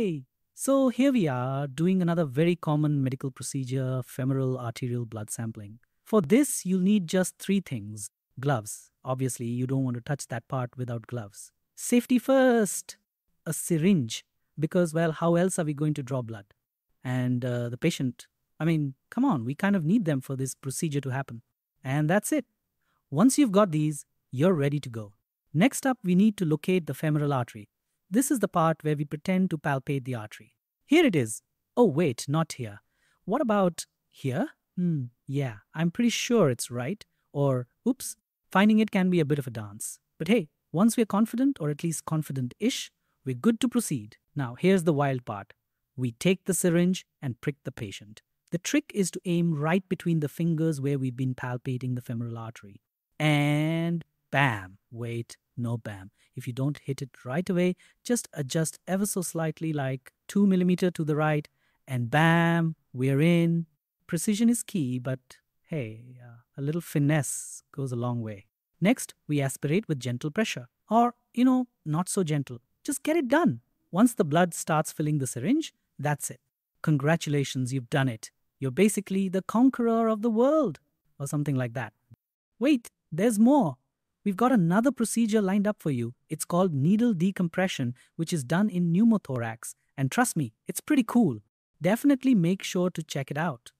Yay! So here we are doing another very common medical procedure, femoral arterial blood sampling. For this, you'll need just three things. Gloves. Obviously, you don't want to touch that part without gloves. Safety first. A syringe. Because, well, how else are we going to draw blood? And uh, the patient, I mean, come on, we kind of need them for this procedure to happen. And that's it. Once you've got these, you're ready to go. Next up, we need to locate the femoral artery. This is the part where we pretend to palpate the artery. Here it is. Oh, wait, not here. What about here? Hmm, yeah, I'm pretty sure it's right. Or, oops, finding it can be a bit of a dance. But hey, once we're confident, or at least confident ish, we're good to proceed. Now, here's the wild part we take the syringe and prick the patient. The trick is to aim right between the fingers where we've been palpating the femoral artery. And bam, wait, no bam. If you don't hit it right away, just adjust ever so slightly, like 2 millimeter to the right, and bam, we're in. Precision is key, but hey, uh, a little finesse goes a long way. Next, we aspirate with gentle pressure. Or, you know, not so gentle. Just get it done. Once the blood starts filling the syringe, that's it. Congratulations, you've done it. You're basically the conqueror of the world, or something like that. Wait, there's more. We've got another procedure lined up for you. It's called needle decompression, which is done in pneumothorax. And trust me, it's pretty cool. Definitely make sure to check it out.